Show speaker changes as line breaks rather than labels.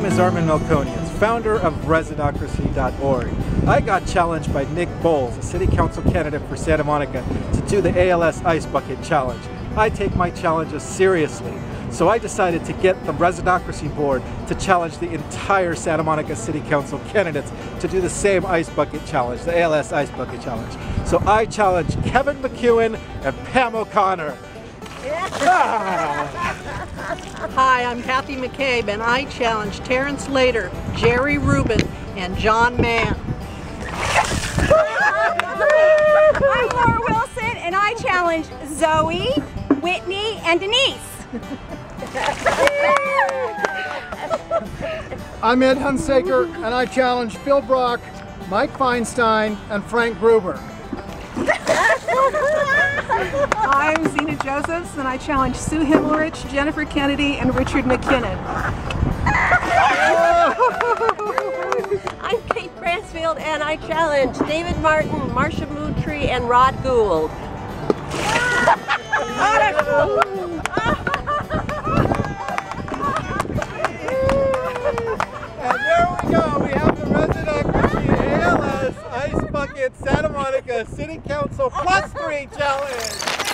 Melkonians, founder of Residocracy.org. I got challenged by Nick Bowles, a city council candidate for Santa Monica, to do the ALS Ice Bucket Challenge. I take my challenges seriously, so I decided to get the Residocracy board to challenge the entire Santa Monica City Council candidates to do the same Ice Bucket Challenge, the ALS Ice Bucket Challenge. So I challenge Kevin McKeown and Pam O'Connor.
Hi, I'm Kathy McCabe, and I challenge Terrence Later, Jerry Rubin, and John Mann.
I'm Laura Wilson, and I challenge Zoe, Whitney, and Denise.
I'm Ed Hunsaker, and I challenge Phil Brock, Mike Feinstein, and Frank Gruber.
I'm Josephs, and I challenge Sue Himmelrich, Jennifer Kennedy, and Richard McKinnon.
I'm Kate Bransfield, and I challenge David Martin, Marsha Moutrie, and Rod Gould.
And there we go. We have the Residocracy ALS Ice Bucket Santa Monica City Council Plus 3 Challenge.